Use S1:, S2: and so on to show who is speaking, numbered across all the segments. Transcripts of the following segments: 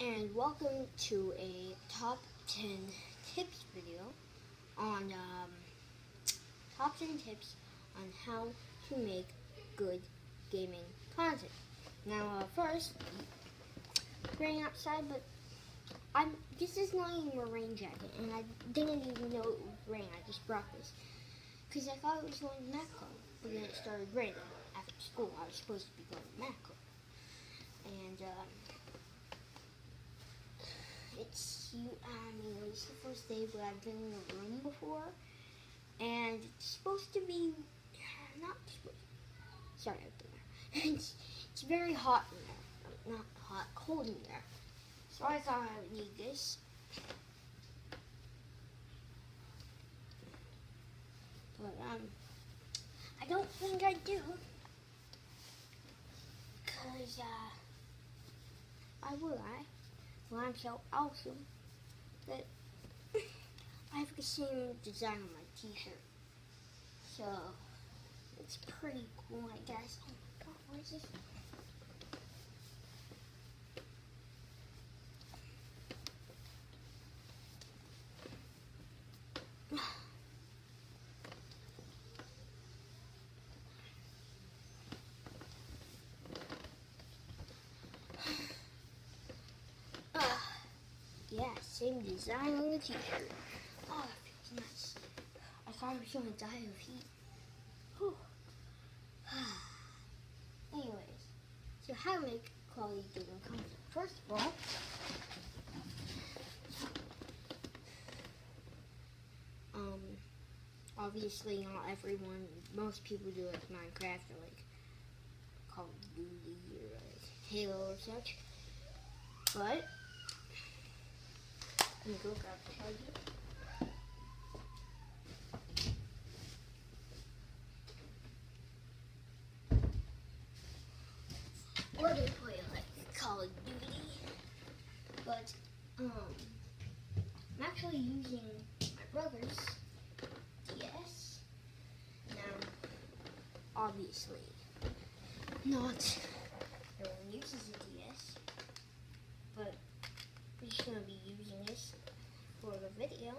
S1: And welcome to a top 10 tips video on um, top 10 tips on how to make good gaming content. Now, uh, first, raining outside, but I'm. This is not even a rain jacket, and I didn't even know it would rain. I just brought this because I thought it was going to Mac Club, but then it started raining after school. I was supposed to be going to Club, and. Um, it's you. I mean, it's the first day, but I've been in the room before, and it's supposed to be not. Supposed, sorry, it's it's very hot in there. Not hot, cold in there. So I thought I would need this. But um, I don't think I do, cause uh, I will I. Well, I'm so awesome that I have the same design on my t-shirt. So, it's pretty cool, I guess. Oh my god, what is this? Yeah, same design on the t-shirt. Oh, that feels nice. I was going to die of heat. Anyways, so how to make quality gaming content. First of all, um, obviously not everyone, most people do like Minecraft or like Call of Duty or like Halo or such. But let me go grab the charger. Or they play like Call of Duty. But um I'm actually using my brother's DS. Now obviously not no one uses a DS. But we're just gonna be using this for the video.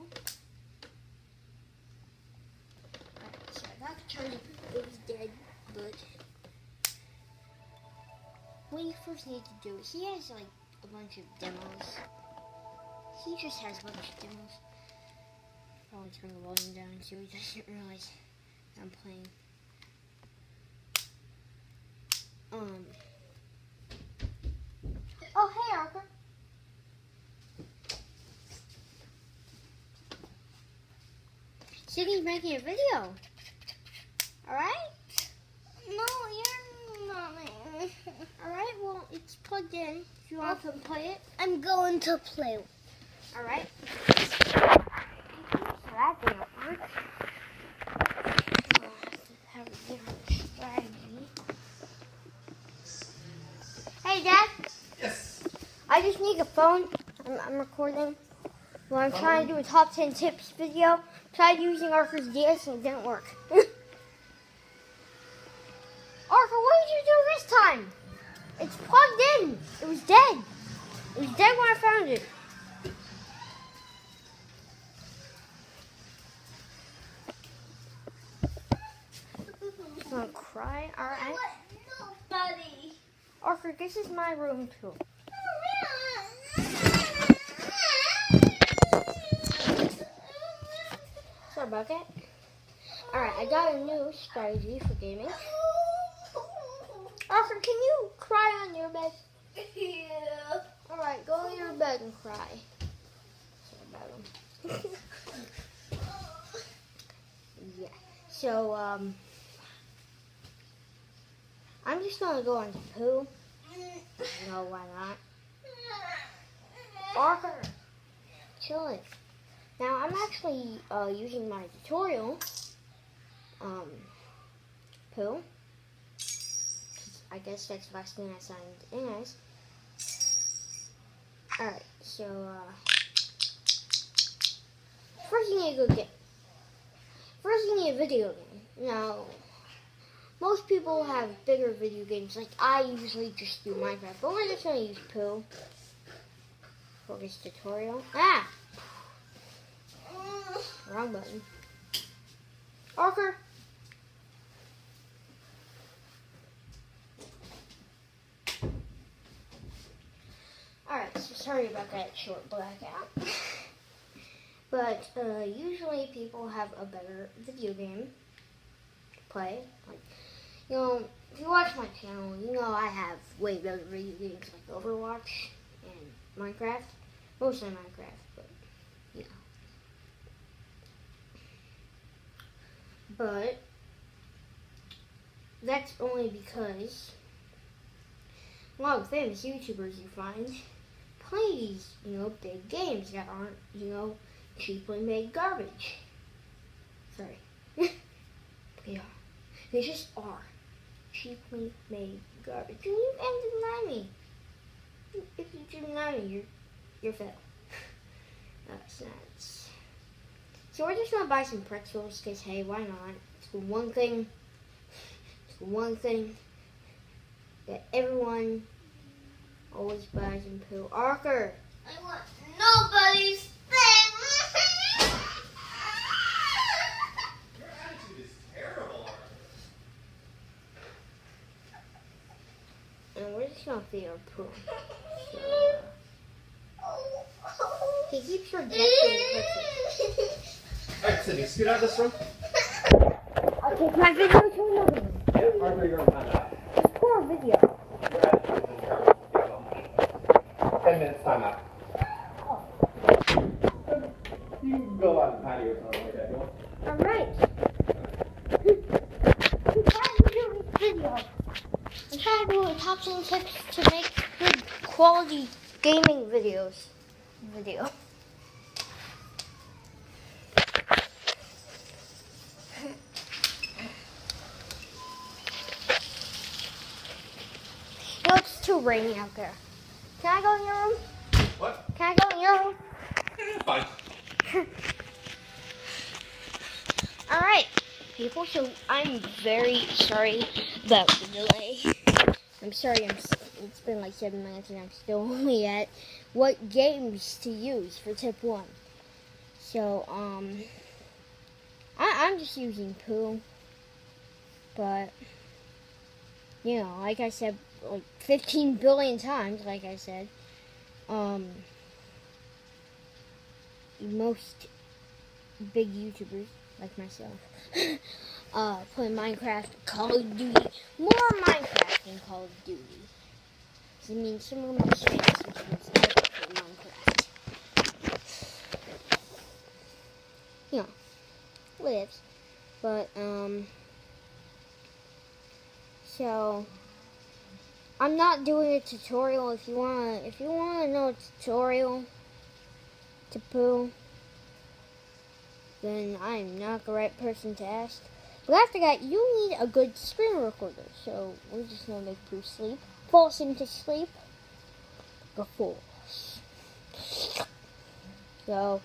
S1: Alright, so I got the charger. It was dead, but what you first need to do, he has like a bunch of demos. He just has a bunch of demos. Probably turn the volume down so he doesn't realize I'm playing. Um. Oh, hey, Arthur. Siggy's making a video. Alright?
S2: No, you're not.
S1: Alright, well, it's plugged in. If you want oh. to play it.
S2: I'm going to play.
S1: Alright. So that didn't work. A different strategy. Hey, Dad.
S3: Yes.
S1: I just need a phone. I'm, I'm recording. Well, I'm trying to do a top 10 tips video. Tried using Arthur's DS and it didn't work. Arthur, what did you do this time? It's plugged in. It was dead. It was dead when I found it. You wanna cry? Alright. Arthur, this is my room too. That. Alright, I got a new strategy for gaming. Arthur, can you cry on your bed?
S2: Yeah.
S1: Alright, go to your bed and cry. Sorry about him. yeah. So, um, I'm just gonna go on Pou. No, why not? Arthur, chill it. Now, I'm actually uh, using my tutorial, um, Pou. I guess that's the last thing I signed in as. Alright, so, uh, first you need to go get, first you need a video game. Now, most people have bigger video games, like I usually just do Minecraft, but we're just gonna use Pou for this tutorial. Ah! Wrong button. Arker! Alright, so sorry about that short blackout. but uh, usually people have a better video game to play. Like, you know, if you watch my channel, you know I have way better video games like Overwatch and Minecraft. Mostly Minecraft, but yeah. But that's only because a lot of famous YouTubers you find play these, you know, big games that aren't, you know, cheaply made garbage. Sorry. they are. They just are. Cheaply made garbage. And you can deny me. If you deny me, you're, you're fail. That's nuts. So we're just gonna buy some pretzels, cause hey, why not? It's the one thing, it's the one thing that everyone always buys in Pou. Arker!
S2: I want nobody's thing.
S3: Your attitude is terrible, Arthur.
S1: And we're just gonna feed our Pou. So, uh, he keeps rejecting pretzels.
S3: Alright, Sydney, scoot out of this room.
S1: I'll take my video to another room.
S3: Yeah, Arthur, you're on time out.
S1: It's poor video.
S3: Your attitude is terrible. Get home. Ten minutes time out. You can go out the patio or something like that. You want?
S1: Alright. I'm trying to do this video. I'm trying to do a top 10 tips to make good quality gaming videos. Video. You know, it's too rainy out there. Can I go in your room?
S3: What?
S1: Can I go in your room?
S3: Fine.
S1: All right, people. So I'm very sorry about the delay. I'm sorry. I'm. It's been like seven minutes, and I'm still only at what games to use for tip one. So um, I, I'm just using Pou, but you know, like I said, like 15 billion times, like I said, um, most big YouTubers like myself uh, play Minecraft, Call of Duty, more Minecraft than Call of Duty. I mean, some of my YouTubers play Minecraft. Lives, but um, so I'm not doing a tutorial. If you wanna, if you wanna know a tutorial to Pou then I'm not the right person to ask. But after that, you need a good screen recorder. So we're just gonna make Pou sleep, force him to sleep. The force. So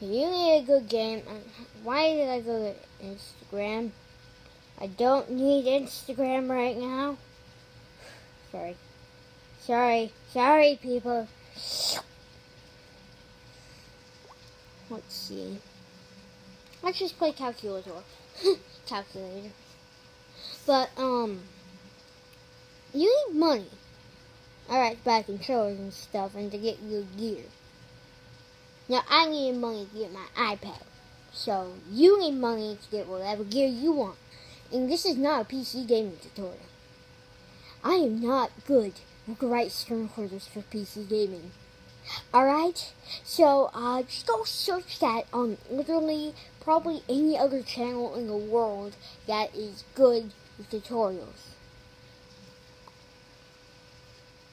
S1: you need a good game. Why did I go to Instagram? I don't need Instagram right now. Sorry. Sorry. Sorry, people. Let's see. Let's just play calculator. calculator. But, um, you need money. Alright, buy controllers and stuff and to get your gear. Now, I need money to get my iPad. So, you need money to get whatever gear you want. And this is not a PC gaming tutorial. I am not good with right screen recorders for PC gaming. Alright? So, uh, just go search that on literally probably any other channel in the world that is good with tutorials.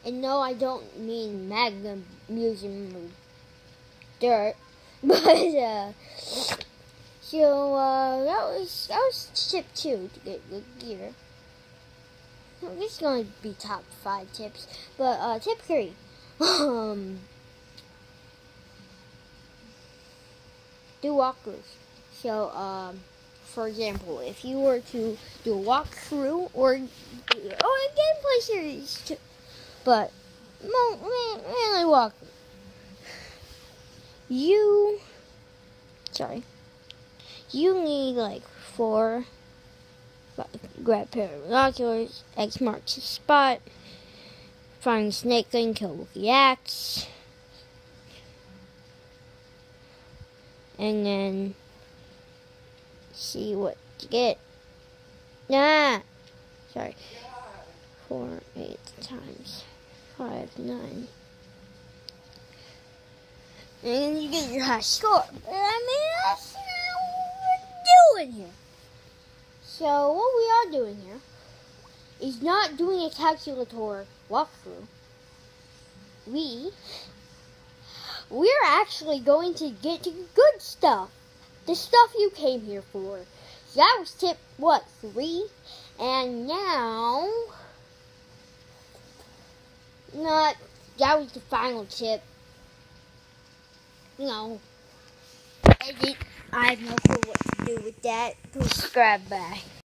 S1: And no, I don't mean Magnum Museum Dirt, but, uh, so, uh, that was, that was tip two to get good gear. This is going to be top five tips, but, uh, tip three. Um, do walkthroughs. So, um, for example, if you were to do a walkthrough or or a gameplay series, too, but mainly walking. You, sorry, you need like four. Grab pair of binoculars. X marks the spot. Find snake thing. Kill with the axe. And then see what you get. Nah, sorry. Four, eight times five, nine. And you get your high score. I mean, doing here. So, what we are doing here is not doing a calculator walkthrough. We, we're actually going to get to good stuff. The stuff you came here for. So that was tip, what, three? And now, not, that was the final tip. Know, edit. I have no clue what do with that. Subscribe, bye.